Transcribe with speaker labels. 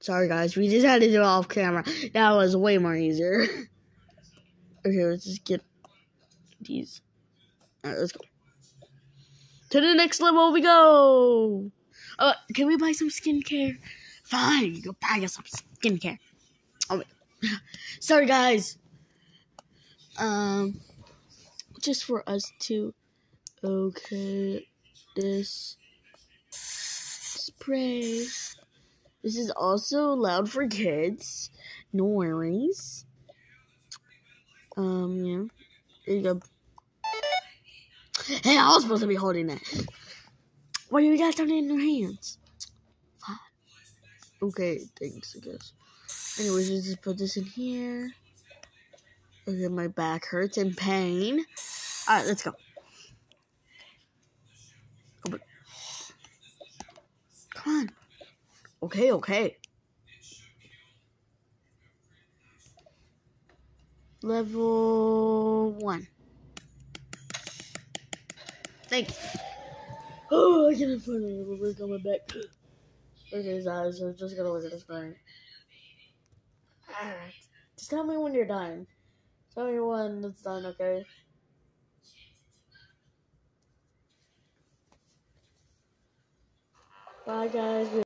Speaker 1: Sorry, guys. We just had to do it off camera. That was way more easier. okay, let's just get these. Alright, let's go. To the next level we go. Uh, can we buy some skincare? Fine, you go buy us some skincare. Oh wait. Sorry, guys. Um, just for us to. Okay, this spray. This is also allowed for kids. No worries. Um, yeah. There you go. Hey, I was supposed to be holding that. Why do you guys have it in your hands? Okay, thanks, I guess. Anyways, let's just put this in here. Okay, my back hurts in pain. Alright, let's go. Open. Okay, okay. Level one. Thanks. Oh, I can't find it. We're coming back. Okay, guys, so just gonna look at the screen. Alright. Just tell me when you're done. Tell me when it's done, okay? Bye, guys.